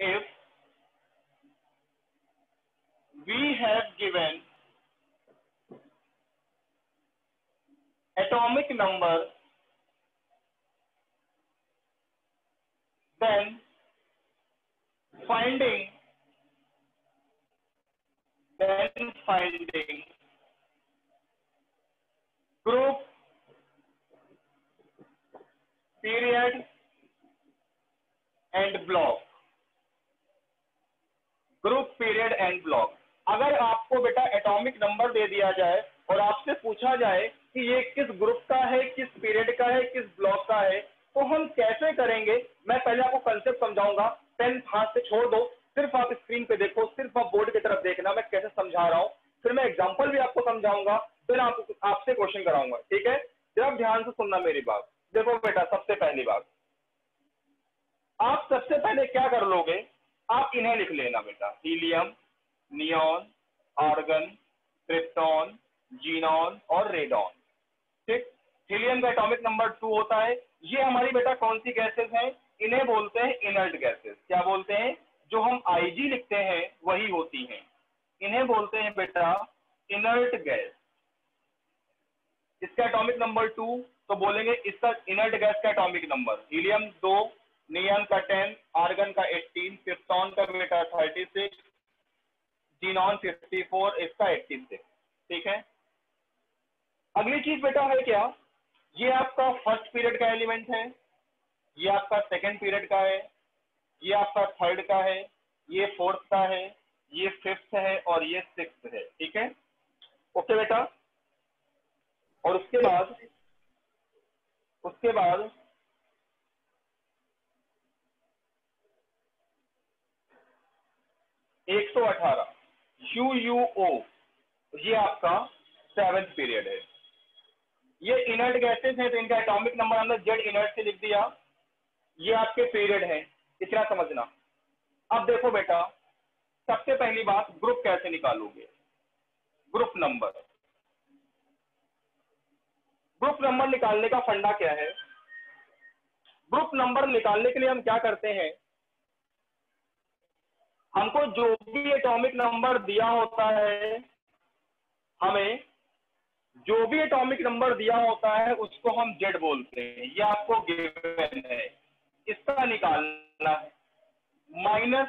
if we have given atomic number then finding then finding group period and block. Group period and block अगर आपको बेटा atomic number दे दिया जाए और आपसे पूछा जाए कि ये किस ग्रुप का है किस पीरियड का है किस ब्लॉक का है तो हम कैसे करेंगे? मैं पहले आपको कंसेप्ट समझाऊँगा पेन हाथ से छोड़ दो सिर्फ़ आप स्क्रीन पे देखो सिर्फ़ आप बोर्ड की तरफ़ देखना मैं कैसे समझा रहा हूँ। फिर मैं एग्ज़ाम्पल भी आपको समझाऊँगा फिर आप, आपसे क्वेश्चन कराऊँगा ठीक है? जरा ध्यान से सुनना मेरी बात देखो बेटा सबसे पहली बात आप सबसे पहले क्या कर लोगे आप इन्हें लिख लेना बेटा helium neon argon krypton xenon और रेडॉन ठीक हीलियम का एटॉमिक नंबर टू होता है, ये हमारी बेटा कौन सी गैसेस हैं? इन्हें बोलते हैं इनर्ट गैसेस क्या बोलते हैं? जो हम आईजी लिखते हैं, वही होती हैं। इन्हें बोलते हैं बेटा इनर्ट गैस इसका एटॉमिक नंबर टू तो बोलेंगे इसका इनर्ट गैस का एटॉमिक नंबर हीलियम दो नियन का टेन आर्गन का एट्टीन क्रिप्टॉन का बेटा thirty six xenon fifty four इसका एट्टी सिक्स ठीक है? अगली चीज़ बेटा है क्या? ये आपका फ़र्स्ट पीरियड का एलिमेंट है, ये आपका सेकेंड पीरियड का है, ये आपका थर्ड का है, ये फोर्थ का है, ये फिफ्थ है और ये सिक्स है, ठीक है? ओके बेटा? और उसके बाद उसके बाद, एक सौ अठारह यू यू ओ ये आपका सेवेंथ पीरियड है। ये इनर्ट गैसेस हैं तो इनका एटॉमिक नंबर हमने जेड इनर्ट से लिख दिया। ये आपके पीरियड है, इतना समझना। अब देखो बेटा, सबसे पहली बात ग्रुप कैसे निकालोगे? ग्रुप नंबर ग्रुप नंबर निकालने का फंडा क्या है? ग्रुप नंबर निकालने के लिए हम क्या करते हैं? हमको जो भी एटॉमिक नंबर दिया होता है, हमें जो भी एटॉमिक नंबर दिया होता है, उसको हम जेड बोलते हैं। ये आपको गिवन है। इसका निकालना है? माइनस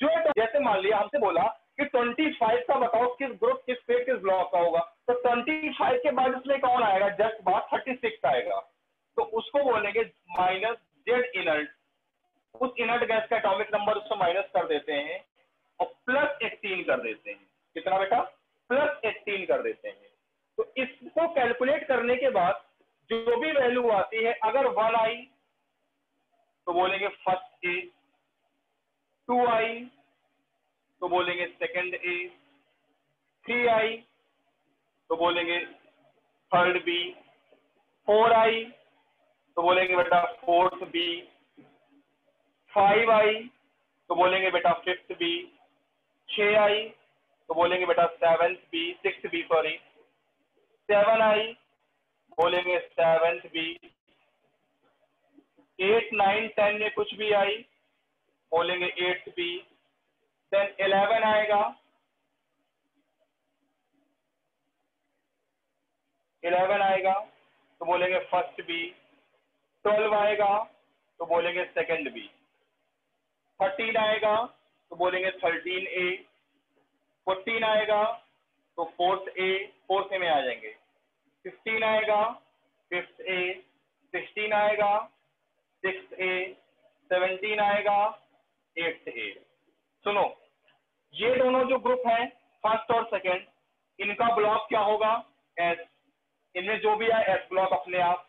जो जैसे मान लिया हमसे बोला कि 25 का बताओ किस ग्रुप किस पे किस ब्लॉक का होगा। तो 25 के बाद इसमें कौन आएगा? जस्ट बाद 36 आएगा। तो उसको बोलेंगे माइनस जेड इनर्ट उस इनर्ट गैस का एटॉमिक नंबर उसको माइनस कर देते हैं और प्लस 18 कर देते हैं। कितना बेटा? प्लस 18 कर देते हैं। तो इसको कैलकुलेट करने के बाद जो भी वैल्यू आती है, अगर वन आई तो बोलेंगे फ़र्स्ट ए टू आई तो बोलेंगे सेकंड ए थ्री आई तो बोलेंगे थर्ड बी फोर आई तो बोलेंगे बेटा फोर्थ बी फाइव आई तो बोलेंगे बेटा फिफ्थ बी छ आई तो बोलेंगे बेटा seventh B six B sorry seven आई, बोलेंगे seventh B eight nine ten में कुछ भी आई, बोलेंगे एट्थ बी देन इलेवन आएगा. इलेवन आएगा तो बोलेंगे फ़र्स्ट बी ट्वेल्व आएगा तो बोलेंगे सेकंड बी थर्टीन आएगा तो बोलेंगे थर्टीन ए फोर्टीन आएगा तो फोर्थ ए फोर्थ ए में आ जाएँगे. फिफ्टीन आएगा फिफ्थ ए सिक्सटीन आएगा सिक्स ए सेवनटीन आएगा एट्थ ए सुनो, ये दोनों जो ग्रुप हैं फ़र्स्ट और सेकंड इनका ब्लॉक क्या होगा? एस इनमें जो भी है एस ब्लॉक अपने आप।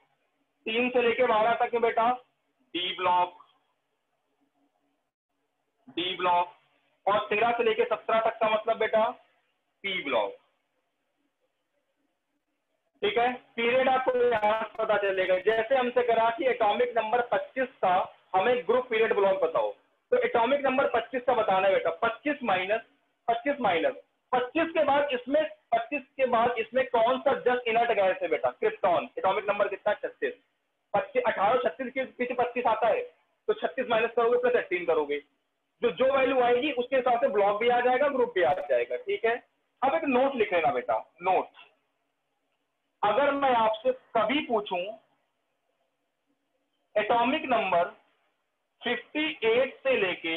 तीन से लेके बारह तक है बेटा। डी ब्लॉक डी ब्लॉक और तेरह से लेके सत्रह तक का मतलब बेटा पी ब्लॉक ठीक है? पीरियड आपको यहाँ पता चलेगा। जैसे हमसे करा कि एटॉमिक नंबर 25 का हमें ग्रुप पीरियड ब्लॉक बताओ। तो एटॉमिक नंबर 25 का बताना है बेटा। 25 माइनस 25 माइनस 25 के बाद इसमें 25 के बाद इसमें कौन सा जस्ट इनर्ट गैस है बेटा? क्रिप्टॉन एटॉमिक नंबर कितना? छत्तीस। पच्चीस, अठारह, छत्तीस के पीछे पच्चीस आता है। तो छत्तीस माइनस करोगे प्लस एटीन करोगे। जो जो वैल्यू आएगी, उसके हिसाब से ब्लॉक भी आ जाएगा ग्रुप भी आ जाएगा। ठीक है? अब एक नोट लिख लेना बेटा। नोट अगर मैं आपसे कभी पूछूँ एटॉमिक नंबर 58 से लेके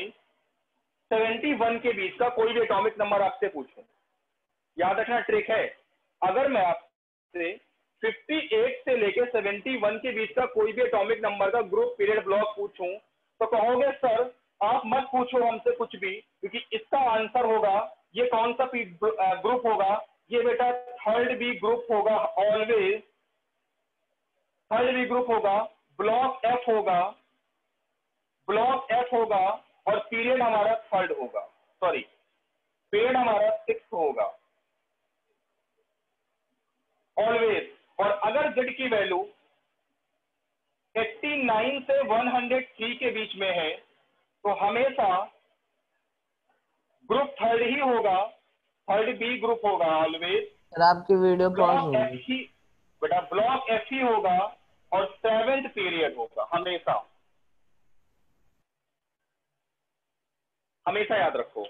71 के बीच का कोई भी एटॉमिक नंबर आपसे पूछूँ। याद रखना ट्रिक है। अगर मैं आपसे 58 से लेके 71 के बीच का कोई भी एटॉमिक नंबर का ग्रुप पीरियड ब्लॉक पूछूँ तो कहोगे, सर, आप मत पूछो हमसे कुछ भी, क्योंकि इसका आंसर होगा, ये कौन सा ग्रुप होगा ये बेटा थर्ड बी ग्रुप होगा ऑलवेज थर्ड बी ग्रुप होगा ब्लॉक एफ़ होगा ब्लॉक एफ़ होगा, और पीरियड हमारा थर्ड होगा। सॉरी पीरियड हमारा सिक्स होगा। ऑलवेज और अगर जेड की वैल्यू 89 से 103 के बीच में है तो हमेशा ग्रुप थर्ड ही होगा। थर्ड बी ग्रुप होगा ऑलवेज सर आपकी वीडियो पॉज एफ़ बेटा ब्लॉक एफ़ ही होगा और सेवेंथ पीरियड होगा हमेशा। हमेशा याद रखो।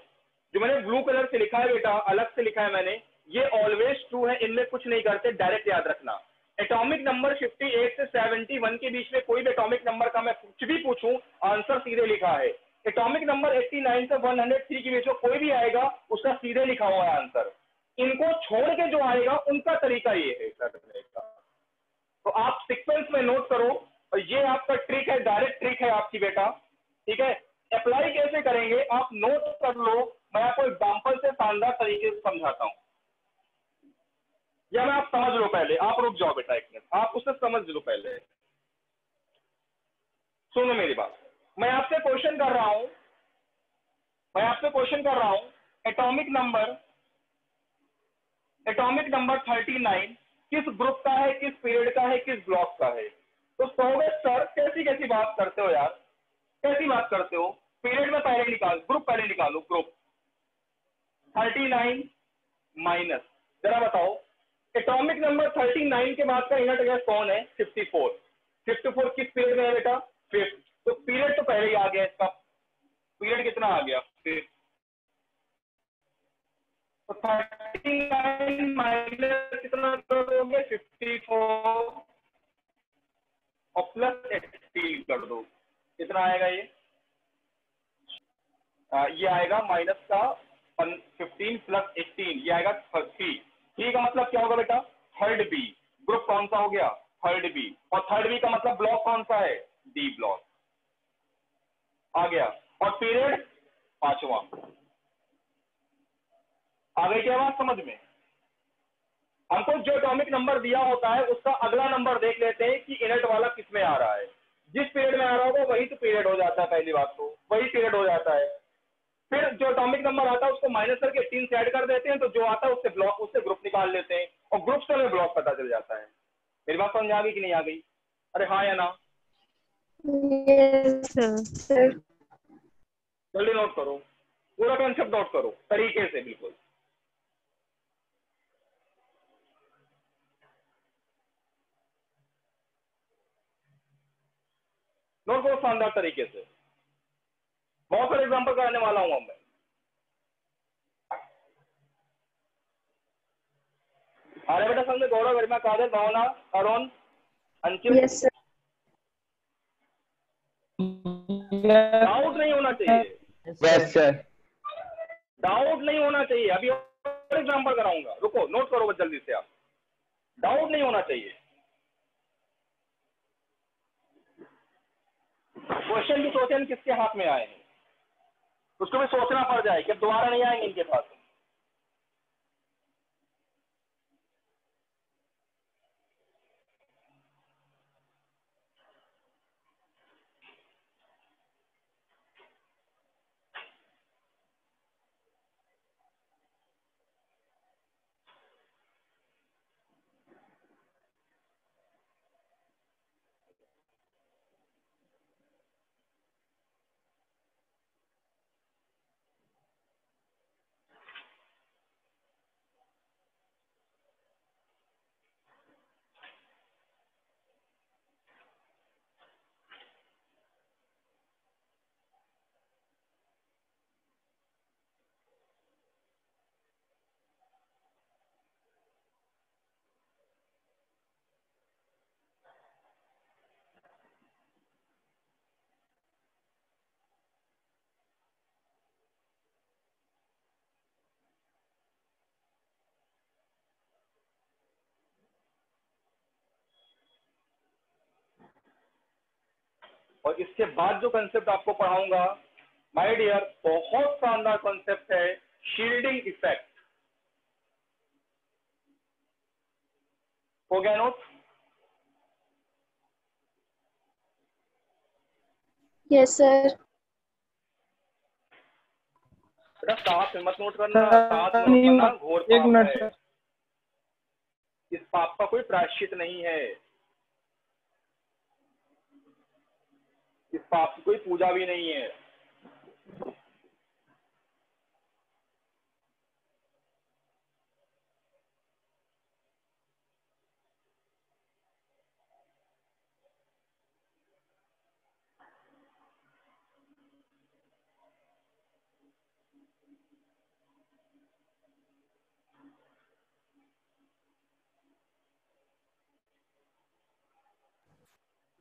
जो मैंने ब्लू कलर से लिखा है बेटा अलग से लिखा है मैंने ये ऑलवेज ट्रू है इनमें कुछ नहीं करते डायरेक्ट याद रखना। एटॉमिक नंबर 58 से 71 के बीच में कोई भी एटॉमिक नंबर का मैं कुछ भी पूछूँ आंसर सीधे लिखा है। एटॉमिक नंबर 89 से 103 के बीच में कोई भी आएगा, उसका सीधे लिखा हुआ है आंसर इनको छोड़ के जो आएगा, उनका तरीका ये है. करने का तो आप सिक्वेंस में नोट करो, और ये आपका ट्रिक है डायरेक्ट ट्रिक है आपकी बेटा. ठीक है? अप्लाई कैसे करेंगे? आप नोट कर लो. मैं आपको एग्ज़ाम्पल से शानदार तरीके से समझाता हूँ. या मैं आप समझ लो पहले. आप रुक जाओ बेटा एक मिनट आप उसे समझ लो पहले. सुनो मेरी बात. मैं आपसे क्वेश्चन कर रहा हूँ। मैं आपसे क्वेश्चन कर रहा हूँ। एटॉमिक नंबर एटॉमिक नंबर 39 किस ग्रुप का है, किस पीरियड का है, किस ब्लॉक का है? तो कहोगे सर कैसी कैसी बात करते हो यार? कैसी बात करते हो? पीरियड में पहले निकाल ग्रुप पहले निकालो ग्रुप 39 माइनस जरा बताओ एटॉमिक नंबर 39 के बाद का इनट गैस कौन है? 54 54 किस पीरियड में है बेटा? फिफ्थ तो पीरियड तो पहले ही आ गया इसका। पीरियड कितना आ गया? फिफ्थ तो थर्टी नाइन माइनस कितना कर दोगे? फिफ्टी फोर और प्लस एट्टी कर दो। कितना आएगा ये? आ, ये आएगा माइनस का फिफ्टीन प्लस एटीन ये आएगा थर्टी थ्री का मतलब क्या होगा बेटा? थर्ड बी ग्रुप कौन सा हो गया? थर्ड बी और थर्ड बी का मतलब ब्लॉक कौन सा है? डी ब्लॉक आ गया। और पीरियड पांचवा। आ गई क्या बात समझ में? हमको जो एटॉमिक नंबर दिया होता है, उसका अगला नंबर देख लेते हैं कि इनट वाला किसमें आ रहा है। जिस पीरियड में आ रहा होगा, वही तो पीरियड हो जाता है, पहली बात तो। वही पीरियड हो जाता है। फिर जो एटॉमिक नंबर आता है, उसको माइनस करके तीन से ऐड कर देते हैं तो जो आता है, उससे ब्लॉक उससे ग्रुप निकाल लेते हैं। और ग्रुप से हमें ब्लॉक पता चल जाता है। मेरी बात समझ आ गई कि नहीं आ गई? अरे हाँ या ना? जल्दी नोट करो। पूरा कॉन्सेप्ट नोट करो। तरीके से बिल्कुल। नोट करो शानदार तरीके से। बहुत सारे एग्ज़ाम्पल कराने वाला हूँ मैं। अरे बेटा समझे गौरव गरिमा कादर भावना अरुण अंकित। सर डाउट नहीं होना चाहिए। डाउट नहीं होना चाहिए। अभी और एग्ज़ाम्पल कराऊँगा। रुको नोट करो बस जल्दी से आप। डाउट नहीं होना चाहिए। क्वेश्चन भी सोचें किसके हाथ में आए हैं? उसको भी सोचना पड़ जाए कि दोबारा नहीं आएँगे इनके पास। और इसके बाद जो कंसेप्ट आपको पढ़ाऊँगा माय डियर बहुत शानदार कॉन्सेप्ट है शील्डिंग इफ़ेक्ट हो गया नोट यस सर बेटा साथ में मत नोट करना साथ में नोट करना घोर एक मिनट इस पाप का कोई प्रायश्चित नहीं है इस पाप की कोई पूजा भी नहीं है।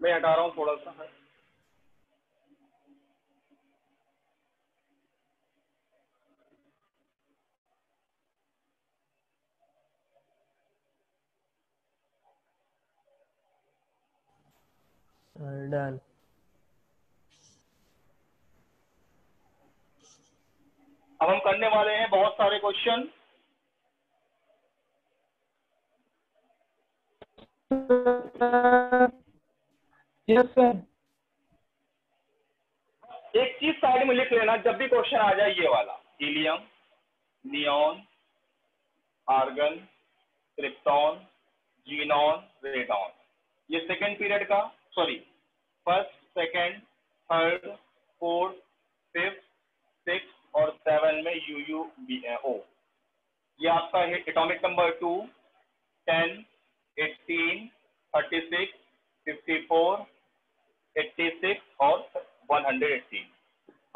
मैं हटा रहा हूँ थोड़ा सा। डन अब हम करने वाले हैं बहुत सारे क्वेश्चन यस सर एक चीज़ साइड में लिख लेना जब भी क्वेश्चन आ जाए ये वाला. Helium neon argon krypton xenon radon ये सेकेंड पीरियड का sorry first second third fourth fifth six और सेवन में यू यू बी ओ ये आपका है atomic number two ten eighteen thirty six fifty four eighty six और one hundred eighteen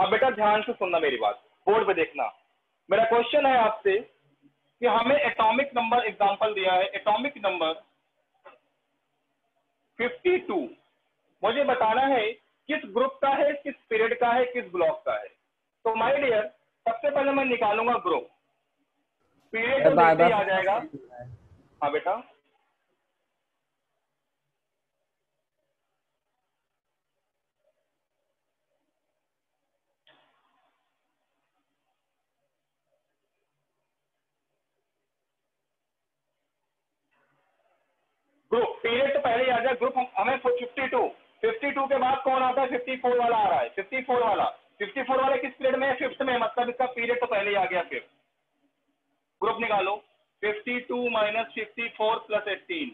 अब बेटा ध्यान से सुनना मेरी बात, बोर्ड पे देखना। मेरा क्वेश्चन है आपसे कि हमें एटॉमिक नंबर एग्जांपल दिया है। एटॉमिक नंबर 52 मुझे बताना है किस ग्रुप का है किस पीरियड का है किस ब्लॉक का है। तो माय डियर सबसे पहले मैं निकालूँगा ग्रुप। पीरियड तो देखते आ जाएगा। हाँ बेटा। ग्रुप पीरियड तो पहले ही आ जाए। ग्रुप हम हमें 52 52 के बाद कौन आता है? 54 वाला आ रहा है। 54 वाला। 54 वाले किस पीरियड में है? फिफ्थ में। मतलब इसका पीरियड तो पहले ही आ गया फिर ग्रुप निकालो। 52 minus fifty four plus eighteen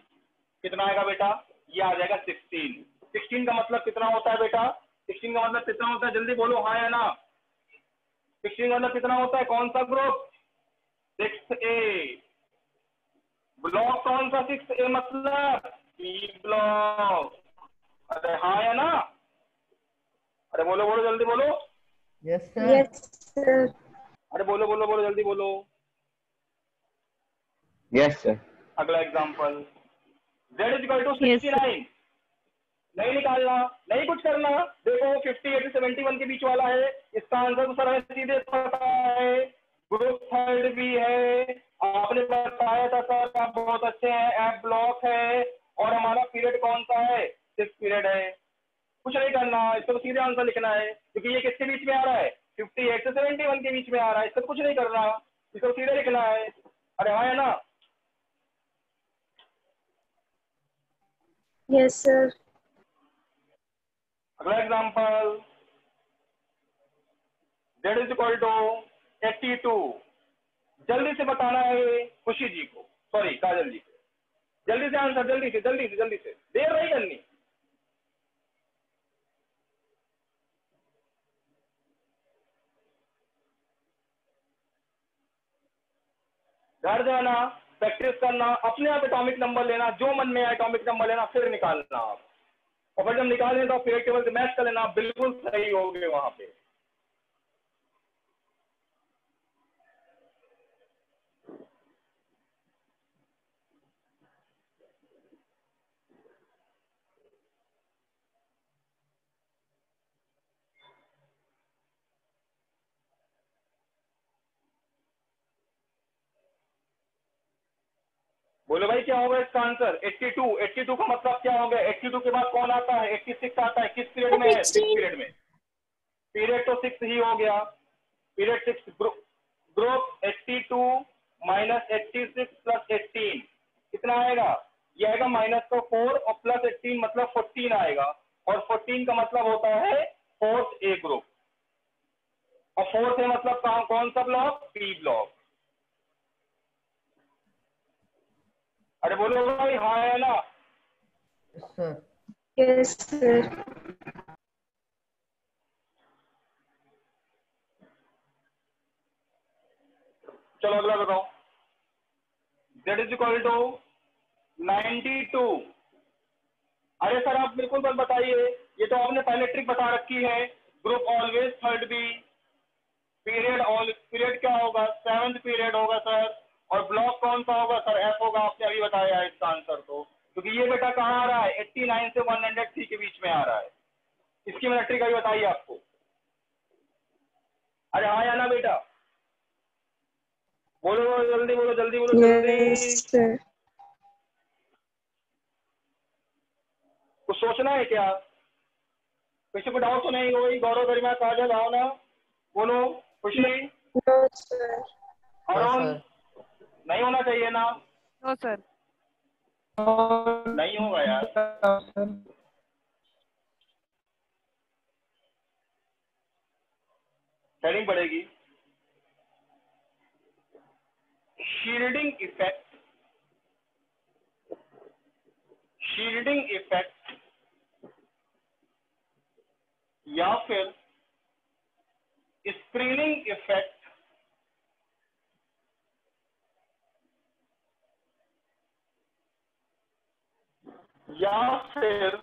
कितना आएगा बेटा? ये आ जाएगा 16 16 का मतलब कितना होता है बेटा? 16 का मतलब कितना होता है? जल्दी बोलो हाँ या ना? 16 का मतलब कितना होता है? कौन सा ग्रुप सिक्स ए ब्लॉक कौन सा सिक्स ए मतलब बी ब्लॉक अरे हाँ या ना? अरे बोलो बोलो जल्दी बोलो। यस यस सर अरे बोलो बोलो बोलो जल्दी बोलो। यस सर अगला example z is equal to sixty nine नहीं निकालना नहीं कुछ करना। देखो फिफ्टी एट सेवेंटी वन के बीच वाला है। इसका आंसर तो सर हमें सीधे पता है। ग्रुप थर्ड भी है। आपने बताया था सर आप बहुत अच्छे हैं। एप ब्लॉक है। और हमारा पीरियड कौन सा है? सिक्स पीरियड है। कुछ नहीं करना इसको तो सीधे आंसर लिखना है क्योंकि ये किसके बीच में आ रहा है? फिफ्टी एट से सेवेंटी वन के बीच में आ रहा है इसको कुछ नहीं करना इसको सीधे लिखना है। अरे हाँ है ना? यस सर अगला example z is equal to eighty two जल्दी से बताना है खुशी जी को। सॉरी काजल जी को। जल्दी से आंसर जल्दी से जल्दी से जल्दी से। देर नहीं करनी। घर जाना प्रैक्टिस करना, अपने आप एटॉमिक नंबर लेना, जो मन में एटॉमिक नंबर लेना, फिर निकालना। आप और फिर जब निकालें तो फिर टेबल से मैच कर लेना, बिल्कुल सही हो गए वहाँ पे। बोलो भाई क्या होगा इसका आंसर 82 82 का मतलब क्या हो गया 82 के बाद कौन आता है? 86 आता है। किस पीरियड में है? सिक्स पीरियड में? पीरियड तो सिक्स ही हो गया। Period six group 82 minus eighty six plus eighteen कितना आएगा? ये आएगा माइनस का फोर और प्लस एट्टीन मतलब फोर्टीन आएगा। और फोर्टीन का मतलब होता है फोर्थ ए ग्रुप और फोर्थ ए मतलब कौन सा ब्लॉक पी ब्लॉक अरे बोलो भाई हाँ है ना. Yes, sir. चलो अगला बताओ। Z is equal to ninety two अरे सर आप बिल्कुल बस बताइए। ये तो आपने पहले ट्रिक बता रखी है। Group always third B period all period क्या होगा? सेवंथ पीरियड होगा सर और ब्लॉक कौन सा होगा सर आपने अभी बताया है इसका आंसर तो। क्योंकि ये बेटा कहाँ आ रहा है? 89 से 103 के बीच में आ रहा है। इसकी मैंने ट्रिक अभी बताई आपको। अरे हाँ या ना बेटा? बोलो बोलो जल्दी बोलो जल्दी बोलो जल्दी। कुछ सोचना है क्या? किसी को डाउट तो नहीं कोई गौरव गरिमा काजल आओ ना बोलो खुशी। No, अरुण नहीं होना चाहिए ना। नो सर नहीं होगा यार। सेटिंग पड़ेगी। शील्डिंग इफ़ेक्ट शील्डिंग इफ़ेक्ट या फिर स्क्रीनिंग इफ़ेक्ट या फिर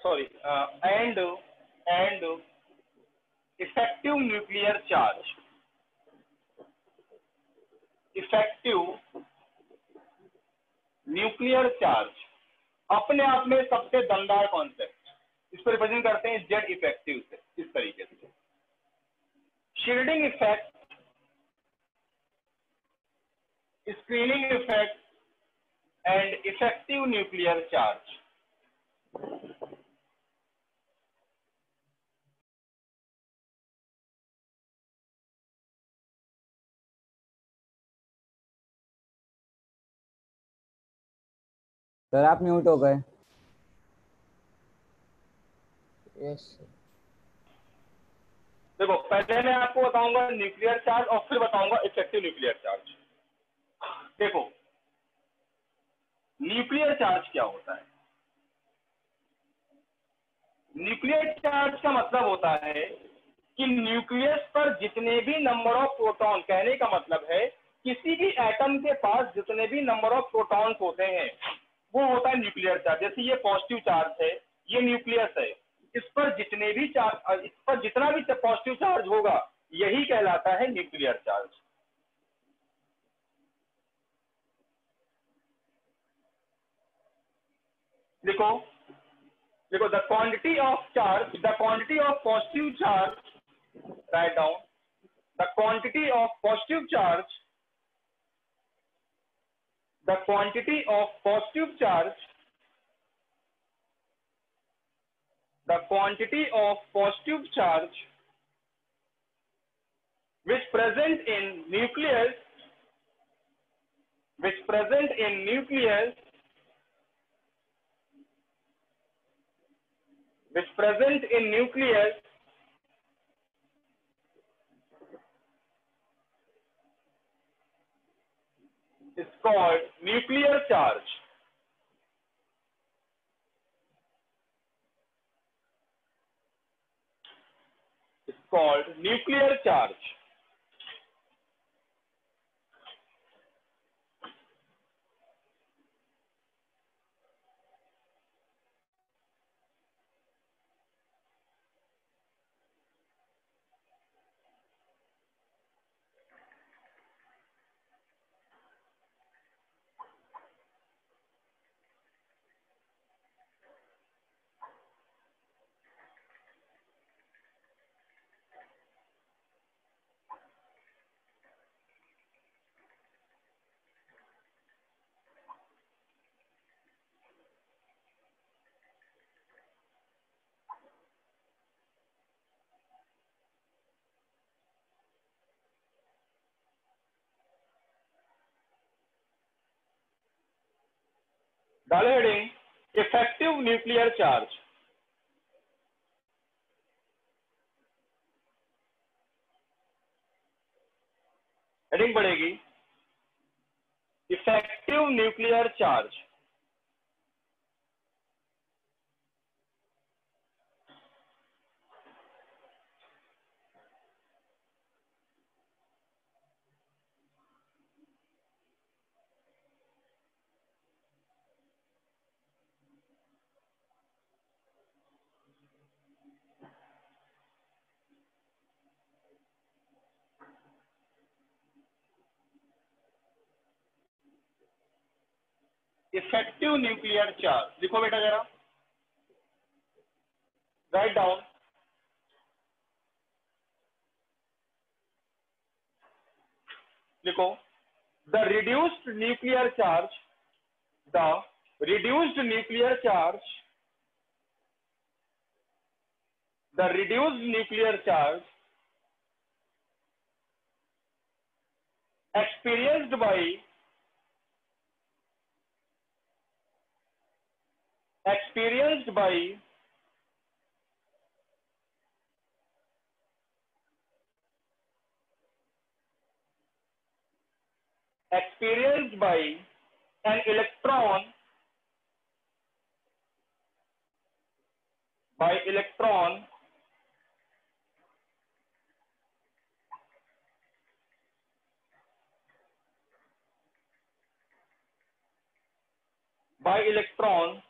sorry and and effective nuclear charge effective nuclear charge अपने आप में सबसे दमदार कॉन्सेप्ट इसको रिप्रेजेंट करते हैं जेड इफ़ेक्टिव से, इस तरीके से. Shielding effect screening effect and effective nuclear charge sir आप म्यूट हो गए। Sir. देखो पहले मैं आपको बताऊँगा न्यूक्लियर चार्ज और फिर बताऊँगा इफ़ेक्टिव न्यूक्लियर चार्ज देखो न्यूक्लियर चार्ज क्या होता है? न्यूक्लियर चार्ज का मतलब होता है कि न्यूक्लियस पर जितने भी नंबर ऑफ़ प्रोटॉन, कहने का मतलब है, किसी भी एटम के पास जितने भी नंबर ऑफ़ प्रोटॉन्स होते हैं, वो होता है न्यूक्लियर चार्ज। जैसे ये पॉजिटिव चार्ज है, ये न्यूक्लियस है, इस पर जितने भी चार्ज, इस पर जितना भी पॉजिटिव चार्ज होगा, यही कहलाता है न्यूक्लियर चार्ज। देखो देखो the quantity of charge the quantity of positive charge write down the quantity of positive charge the quantity of positive charge the quantity of positive charge which present in nucleus which present in nucleus which present in nucleus is called nuclear charge. It's called nuclear charge. डाले heading effective nuclear charge heading बढ़ेगी effective nuclear charge effective nuclear charge. लिखो बेटा जरा। Write down लिखो। The reduced nuclear charge the reduced nuclear charge the reduced nuclear charge experienced by experienced by experienced by an electron by electron by electron